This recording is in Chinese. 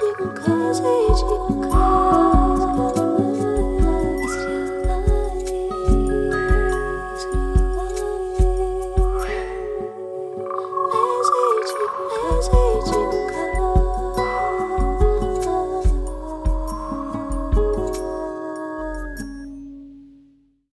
寂寞可以一起。